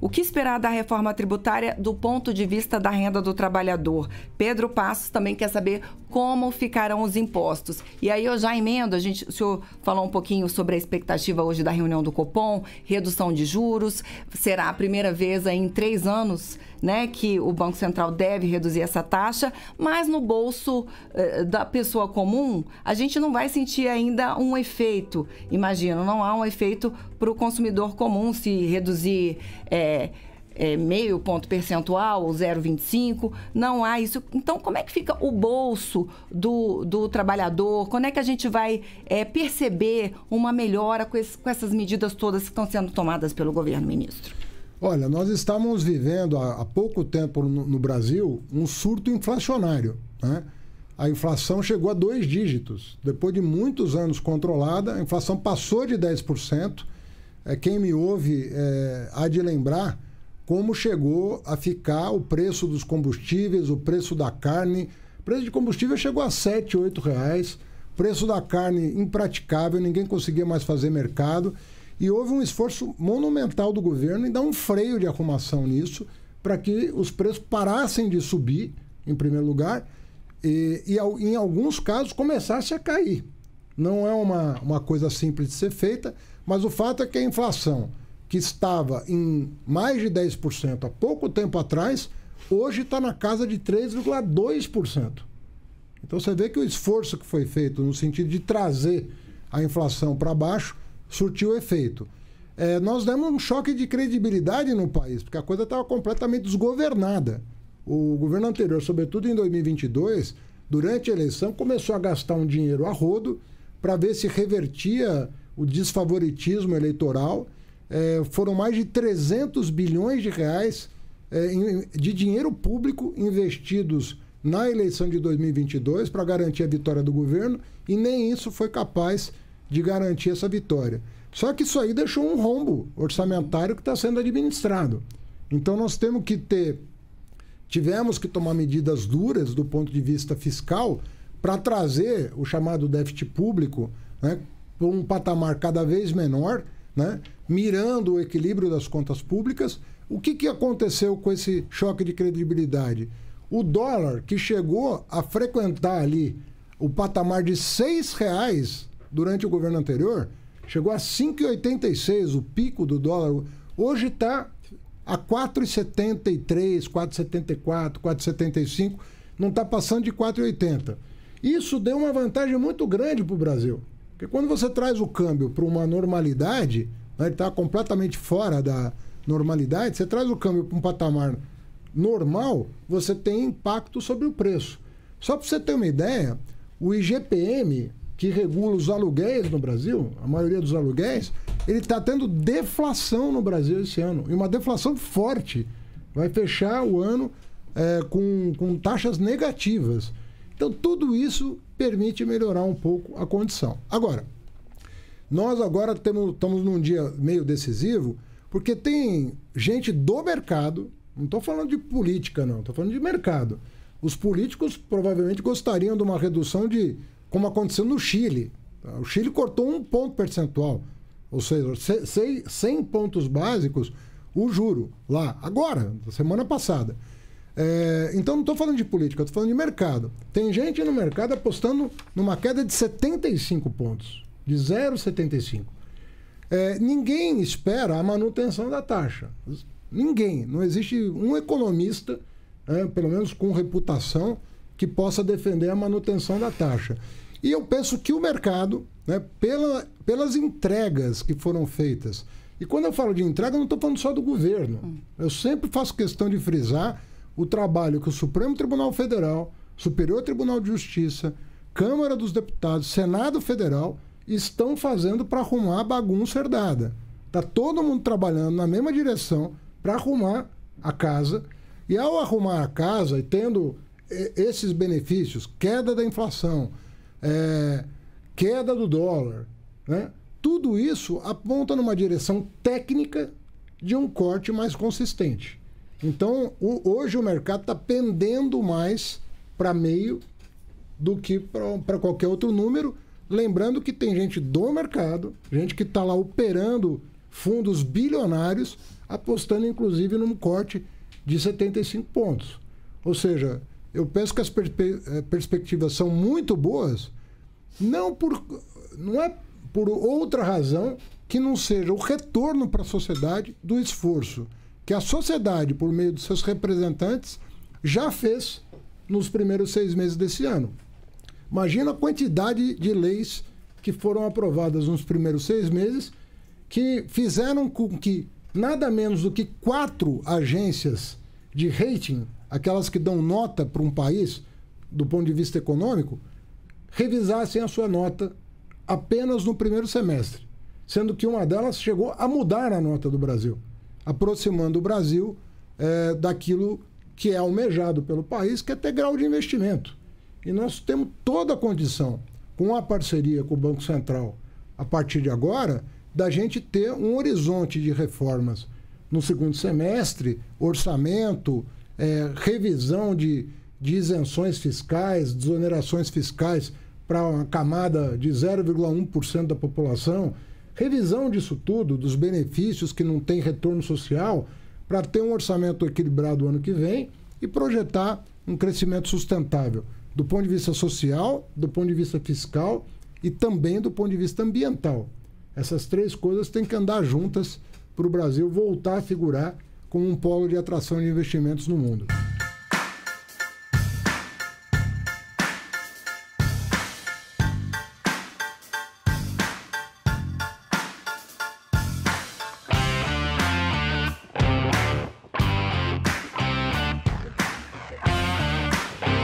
O que esperar da reforma tributária do ponto de vista da renda do trabalhador? Pedro Passos também quer saber como ficarão os impostos. E aí eu já emendo, a gente, o senhor falou um pouquinho sobre a expectativa hoje da reunião do Copom, redução de juros, será a primeira vez em três anos né, que o Banco Central deve reduzir essa taxa, mas no bolso eh, da pessoa comum, a gente não vai sentir ainda um efeito. Imagino, não há um efeito para o consumidor comum se reduzir. Eh, é, meio ponto percentual ou 0,25, não há isso. Então, como é que fica o bolso do, do trabalhador? Quando é que a gente vai é, perceber uma melhora com, esse, com essas medidas todas que estão sendo tomadas pelo governo, ministro? Olha, nós estamos vivendo há, há pouco tempo no, no, Brasil um surto inflacionário. Né? A inflação chegou a dois dígitos. Depois de muitos anos controlada, a inflação passou de 10%. É, quem me ouve é, há de lembrar como chegou a ficar o preço dos combustíveis, o preço da carne. O preço de combustível chegou a 7, 8 reais. Preço da carne impraticável, ninguém conseguia mais fazer mercado. E houve um esforço monumental do governo em dar um freio de arrumação nisso, para que os preços parassem de subir, em primeiro lugar, e, e em alguns casos começasse a cair. Não é uma, uma coisa simples de ser feita, mas o fato é que a inflação que estava em mais de 10% há pouco tempo atrás, hoje está na casa de 3,2%. Então você vê que o esforço que foi feito no sentido de trazer a inflação para baixo surtiu efeito. É, nós demos um choque de credibilidade no país, porque a coisa estava completamente desgovernada. O governo anterior, sobretudo em 2022, durante a eleição, começou a gastar um dinheiro a rodo para ver se revertia o desfavoritismo eleitoral é, foram mais de 300 bilhões de reais é, de dinheiro público investidos na eleição de 2022 para garantir a vitória do governo e nem isso foi capaz de garantir essa vitória. Só que isso aí deixou um rombo orçamentário que está sendo administrado. Então nós temos que ter, tivemos que tomar medidas duras do ponto de vista fiscal para trazer o chamado déficit público né, para um patamar cada vez menor né? mirando o equilíbrio das contas públicas. O que, que aconteceu com esse choque de credibilidade? O dólar, que chegou a frequentar ali o patamar de R$ reais durante o governo anterior, chegou a 5,86, o pico do dólar. Hoje está a 4,73, 4,74, 4,75, não está passando de 4,80. Isso deu uma vantagem muito grande para o Brasil. Porque quando você traz o câmbio para uma normalidade, né, ele está completamente fora da normalidade, você traz o câmbio para um patamar normal, você tem impacto sobre o preço. Só para você ter uma ideia, o IGPM, que regula os aluguéis no Brasil, a maioria dos aluguéis, ele está tendo deflação no Brasil esse ano. E uma deflação forte. Vai fechar o ano é, com, com taxas negativas. Então, tudo isso permite melhorar um pouco a condição. Agora, nós agora temos, estamos num dia meio decisivo, porque tem gente do mercado, não estou falando de política, não, estou falando de mercado. Os políticos provavelmente gostariam de uma redução de, como aconteceu no Chile. O Chile cortou um ponto percentual, ou seja, 100 pontos básicos o juro lá, agora, semana passada. É, então não estou falando de política, estou falando de mercado. Tem gente no mercado apostando numa queda de 75 pontos, de 0,75. É, ninguém espera a manutenção da taxa. Ninguém. Não existe um economista, é, pelo menos com reputação, que possa defender a manutenção da taxa. E eu penso que o mercado, né, pela, pelas entregas que foram feitas, e quando eu falo de entrega, eu não estou falando só do governo. Hum. Eu sempre faço questão de frisar o trabalho que o Supremo Tribunal Federal, Superior Tribunal de Justiça, Câmara dos Deputados, Senado Federal estão fazendo para arrumar a bagunça herdada. Está todo mundo trabalhando na mesma direção para arrumar a casa. E ao arrumar a casa e tendo esses benefícios, queda da inflação, é, queda do dólar, né? tudo isso aponta numa direção técnica de um corte mais consistente. Então, o, hoje o mercado está pendendo mais para meio do que para qualquer outro número. Lembrando que tem gente do mercado, gente que está lá operando fundos bilionários apostando inclusive num corte de 75 pontos. Ou seja, eu penso que as perspe eh, perspectivas são muito boas, não por não é por outra razão que não seja o retorno para a sociedade do esforço que a sociedade, por meio dos seus representantes, já fez nos primeiros seis meses desse ano. Imagina a quantidade de leis que foram aprovadas nos primeiros seis meses que fizeram com que nada menos do que quatro agências de rating, aquelas que dão nota para um país do ponto de vista econômico, revisassem a sua nota apenas no primeiro semestre, sendo que uma delas chegou a mudar a nota do Brasil, aproximando o Brasil é, daquilo que é almejado pelo país, que é ter grau de investimento. E nós temos toda a condição, com a parceria com o Banco Central, a partir de agora, da gente ter um horizonte de reformas no segundo semestre, orçamento, é, revisão de, de isenções fiscais, desonerações fiscais para uma camada de 0,1% da população, revisão disso tudo, dos benefícios que não tem retorno social, para ter um orçamento equilibrado ano que vem e projetar um crescimento sustentável do ponto de vista social, do ponto de vista fiscal e também do ponto de vista ambiental. Essas três coisas têm que andar juntas para o Brasil voltar a figurar como um polo de atração de investimentos no mundo.